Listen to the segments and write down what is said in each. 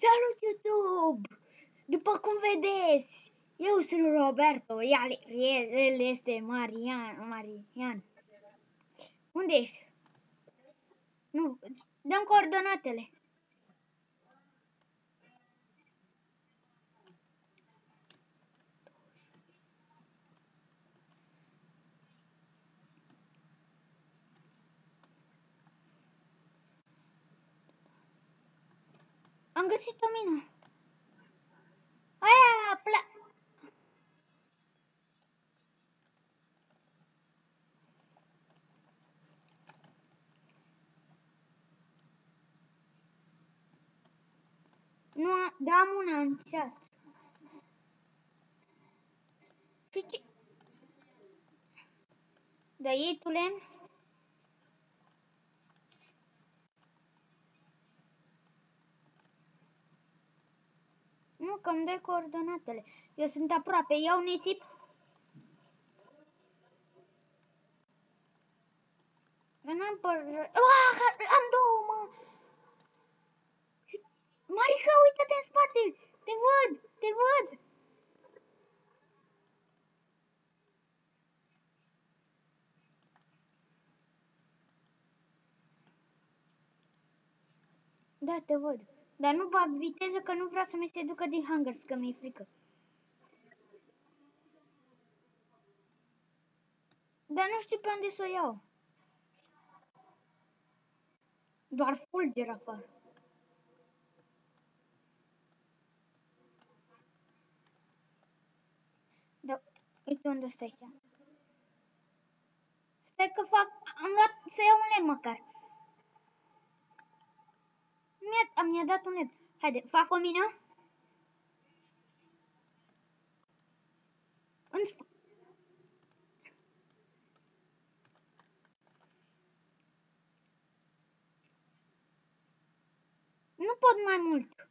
Salut YouTube! După cum vedeți, eu sunt Roberto, iar el este Marian. Marian. Unde ești? Nu, dăm coordonatele. Am găsit o mină. Aia, pla... Nu, da, am una în chat. Și ce? Da, iei tu lemn? Nu, că îmi dai coordonatele. Eu sunt aproape. Iau nisip. N-am păr... Ah, am două, mă! Marica, uite-te în spate! Te văd! Te văd! Da, te văd. Dar nu bag viteză că nu vreau să mi se ducă din hangers, că mi-e frică. Dar nu știu pe unde să o iau. Doar fulger afară. Da, uite unde stai așa. Stai că fac, am luat să iau un lemn măcar. Mi-a, mi-a dat un lemn. Haide, fac o mină. În sp Nu pot mai mult.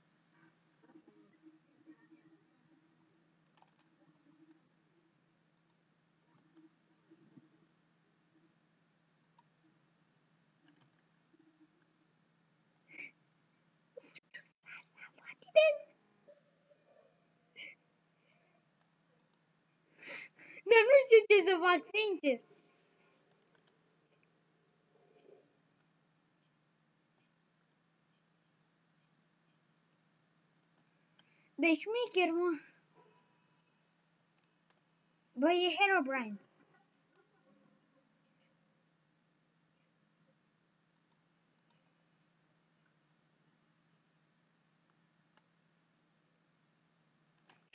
Știu ce să fac, sincer. Deci șmecher, mă. Băi, e Herobrine.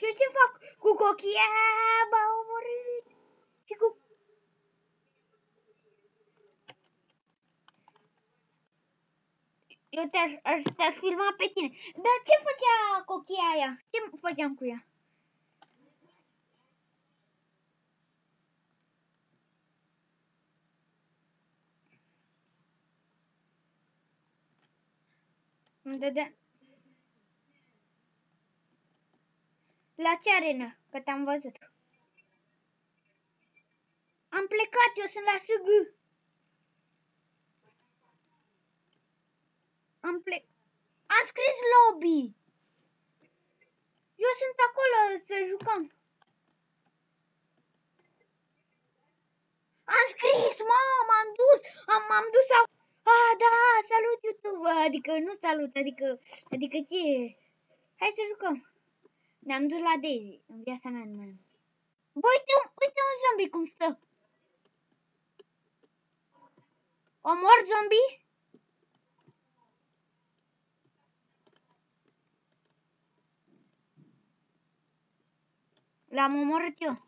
Și ce fac cu cochia? M-a omorât. Și cu... Eu te-aș te, -aș, filma pe tine. Dar ce făcea cochia aia? Ce făceam cu ea? Îmi dădea... La ce arenă? Că te-am văzut. Am plecat, eu sunt la SG. Am plec... Am scris lobby. Eu sunt acolo să jucăm. Am scris, mă, m-am dus, am, m-am dus a... Ah, da, salut YouTube, adică nu salut, adică, adică ce? Hai să jucăm. Ne-am dus la Daisy. În viața mea nu mai am. Bă, uite, uite un zombie cum stă. Omor zombie? L-am omorât eu.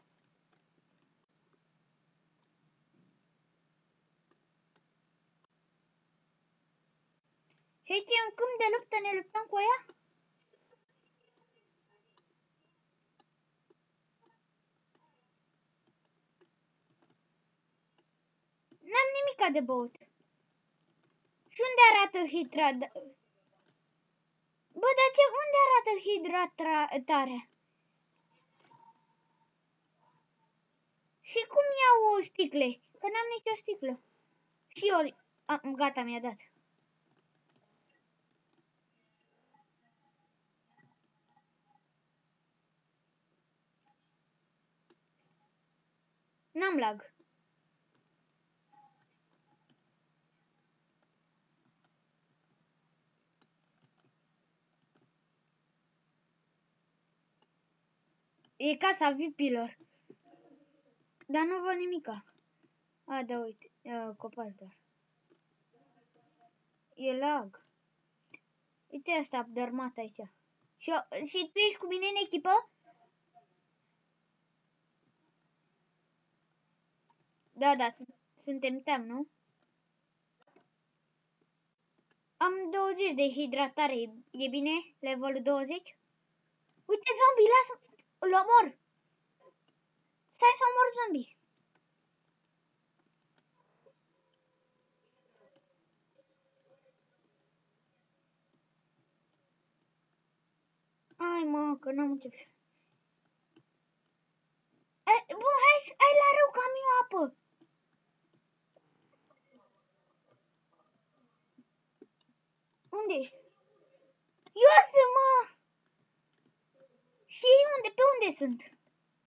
Și aici e un câmp de luptă, ne luptăm cu ea? vodka de băut. Și unde arată hidra... Bă, dar ce? Unde arată hidratarea? Și cum iau o sticle? Că n-am nicio sticlă. Și eu... A, gata, mi-a dat. N-am lag. E casa vipilor. Dar nu văd nimica. A, da, uite, copac doar. E lag. Uite asta abdărmat aici. Și, și tu ești cu mine în echipă? Da, da, suntem team, nu? Am 20 de hidratare, e bine? Levelul 20? Uite zombie, lasă, îl omor. Stai să omor zombie. Ai mă, că n-am început. Bă, hai, hai la rău că am eu apă. Unde ești? Eu sunt, mă! Și unde? Pe unde sunt?